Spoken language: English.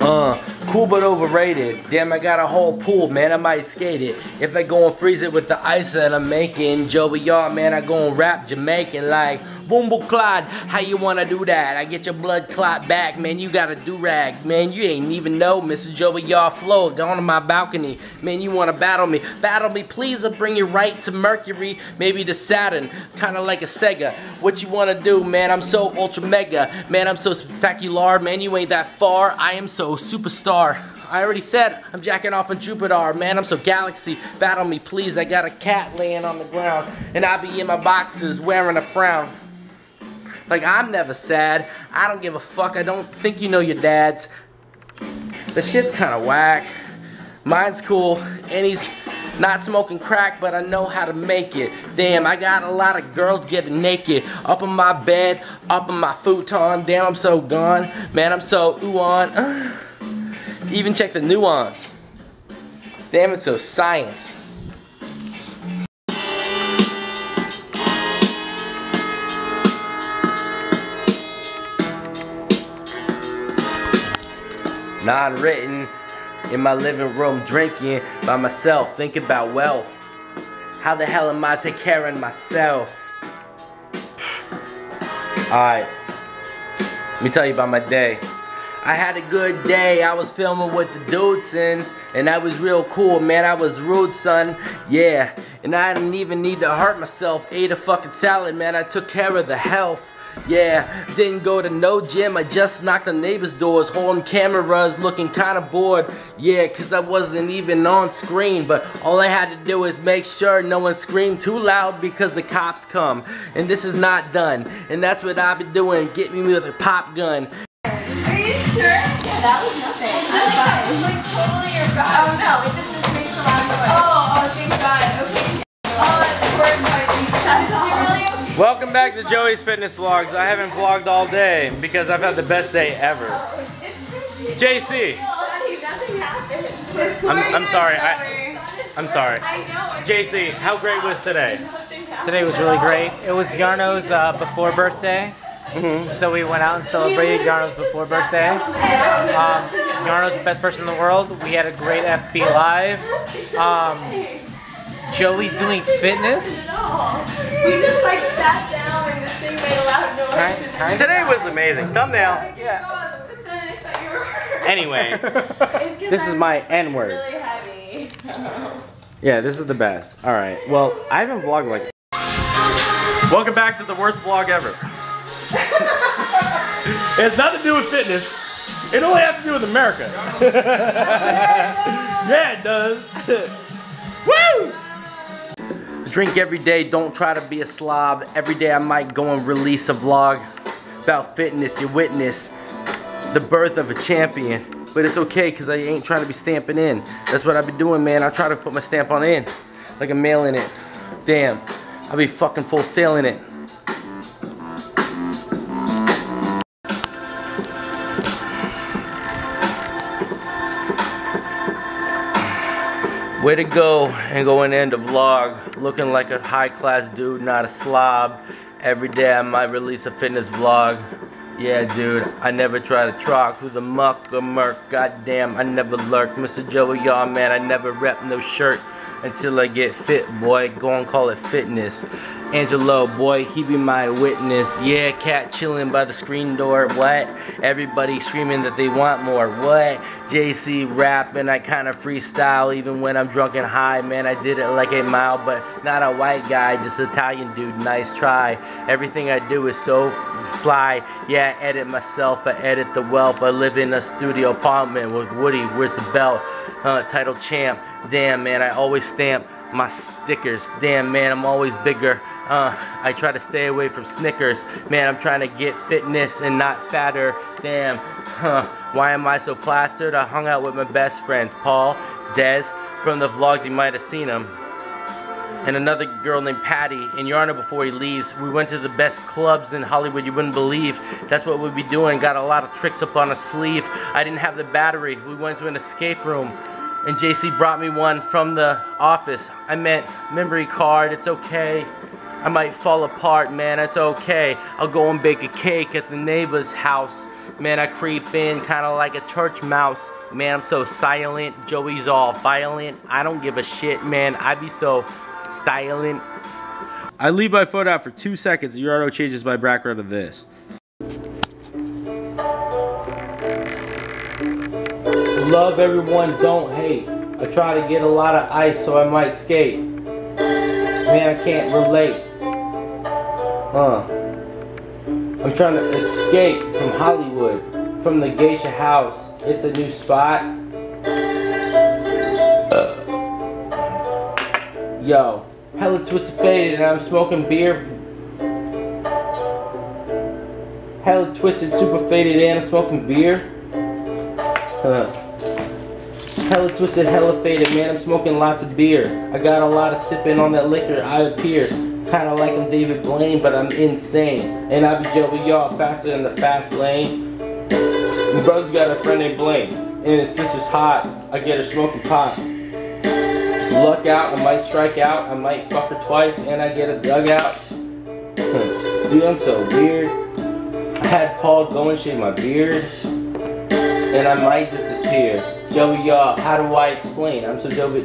Uh, cool but overrated. Damn, I got a whole pool, man. I might skate it. If I go and freeze it with the ice that I'm making, Joey, y'all, man, I go and rap Jamaican like Boom Boom Clyde. How you wanna do that? I get your blood clot back, man. You got a do rag, man. You ain't even know, Mr. Joey, y'all flow. Go on to my balcony, man. You wanna battle me? Battle me, please. I'll bring you right to Mercury, maybe to Saturn, kinda like a Sega. What you wanna do, man? I'm so ultra mega, man. I'm so spectacular, man. You ain't that far. I am so superstar. I already said I'm jacking off on Jupiter, man. I'm so galaxy. Battle me, please. I got a cat laying on the ground, and I be in my boxes wearing a frown. Like I'm never sad. I don't give a fuck. I don't think you know your dad's. The shit's kind of whack. Mine's cool, and he's not smoking crack, but I know how to make it. Damn, I got a lot of girls getting naked up in my bed, up in my futon. Damn, I'm so gone. Man, I'm so ooh on. Even check the nuance. Damn, it's so science. Non-written in my living room drinking by myself, thinking about wealth. How the hell am I taking care of myself? Alright, let me tell you about my day. I had a good day. I was filming with the Dudesons, and that was real cool, man. I was rude, son. Yeah, and I didn't even need to hurt myself. Ate a fucking salad, man. I took care of the health. Yeah, didn't go to no gym. I just knocked on neighbors' doors, holding cameras, looking kind of bored. Yeah, cause I wasn't even on screen. But all I had to do is make sure no one screamed too loud because the cops come. And this is not done. And that's what I've been doing. Get me with a pop gun. Are you sure? Yeah, that was nothing. I like that was like totally your bad. Oh no, it just, Welcome back to Joey's Fitness Vlogs. I haven't vlogged all day because I've had the best day ever. JC, Honey, nothing happened. It's I'm, I'm sorry. I, I'm sorry. JC, how great was today? Today was really great. It was Jarno's uh, before birthday. So we went out and celebrated Jarno's before birthday. Um, Jarno's the best person in the world. We had a great FB Live. Um, Joey's doing fitness. Kind- kind- Today was amazing. Thumbnail. Yeah. But then I thought you were. Anyway, this is my N word. Really heavy. So. Yeah, this is the best. All right. Well, I haven't vlogged like. Welcome back to the worst vlog ever. it has nothing to do with fitness. It only has to do with America. yeah, it does. Woo! Drink every day. Don't try to be a slob. Every day I might go and release a vlog about fitness. You witness the birth of a champion. But it's okay because I ain't trying to be stamping in. That's what I've been doing, man. I try to put my stamp on in. Like I'm mailing it. Damn. I'll be fucking full sailing it. Way to go and go and end a vlog looking like a high class dude, not a slob. Every day I might release a fitness vlog. Yeah, dude, I never try to talk through the muck or murk. Goddamn, I never lurk. Mr. Joey, y'all, man, I never rep no shirt until I get fit, boy. Go and call it fitness. Angelo, boy, he be my witness. Yeah, cat chilling by the screen door. What? Everybody screaming that they want more. What? JC rapping, I kind of freestyle even when I'm drunk and high. Man, I did it like a mile, but not a white guy, just Italian dude. Nice try. Everything I do is so sly. Yeah, I edit myself, I edit the wealth. I live in a studio apartment with Woody. Where's the belt? Uh, title champ. Damn, man, I always stamp my stickers. Damn, man, I'm always bigger. Uh, I try to stay away from Snickers. Man, I'm trying to get fitness and not fatter. Damn, huh. Why am I so plastered? I hung out with my best friends, Paul, Dez, from the vlogs, you might have seen them. And another girl named Patty in Jarno before he leaves. We went to the best clubs in Hollywood you wouldn't believe. That's what we'd be doing. Got a lot of tricks up on a sleeve. I didn't have the battery. We went to an escape room. and JC brought me one from the office. I meant memory card, it's okay. I might fall apart, man, it's okay. I'll go and bake a cake at the neighbor's house. Man, I creep in kinda like a church mouse. Man, I'm so silent. Joey's all violent. I don't give a shit, man. I be so styling. I leave my phone out for two seconds. Your auto changes my background to this. Love everyone, don't hate. I try to get a lot of ice so I might skate. Man, I can't relate. Huh. I'm trying to escape from Hollywood, from the geisha house. It's a new spot. Uh. Yo, hella twisted faded and I'm smoking beer. Hella twisted, super faded and I'm smoking beer. Huh. Hella twisted, hella faded, man. I'm smoking lots of beer. I got a lot of sipping on that liquor. I appear kinda like I'm David Blaine, but I'm insane. And I be Joey Y'all faster than the fast lane. My brother's got a friend named Blaine, and his sister's hot. I get her smoking pot. Luck out, I might strike out, I might fuck her twice, and I get a dugout. Dude, I'm so weird. I had Paul go and shave my beard, and I might disappear. Joey, y'all, how do I explain? I'm so Joey.